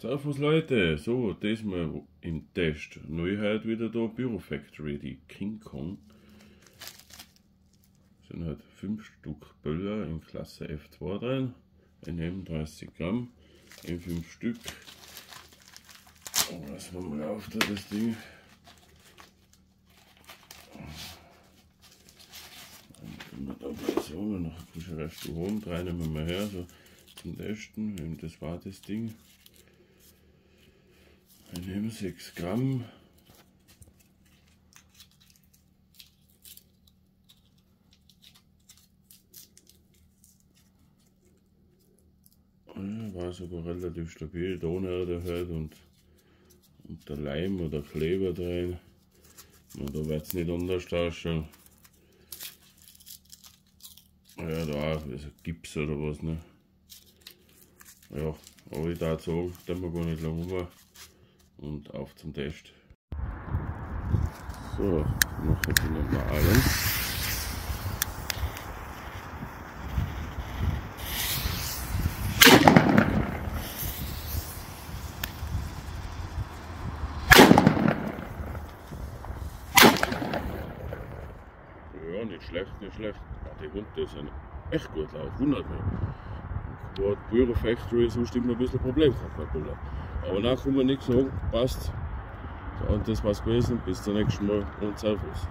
Servus Leute, so, diesmal im Test. Neuheit wieder da, Büro Factory, die King Kong. Sind halt 5 Stück Böller in Klasse F2 drin, in 30 Gramm, in 5 Stück. Und lassen wir mal auf da das Ding. Dann wir da gleich so, noch ein bisschen Rest rum, drei nehmen wir mal her, so zum Testen, das war das Ding. Wir nehmen 6 Gramm. War sogar relativ stabil, Tonerde halt und, und der Leim oder Kleber drin. Und da wird es nicht anders ausschauen. Ja, da also Gips oder was, ne? Ja, aber ich darf sagen, den wir gar nicht lang rum und auf zum Test. So, noch die normalen. Ja, nicht schlecht, nicht schlecht. Ja, die Hunde sind echt gut laut, wundert mich. Die Büro Factory sonst immer ein bisschen Problem gehabt bei Buller. Aber nachher kann man nichts sagen, passt. Und das war's gewesen. Bis zum nächsten Mal und Servus.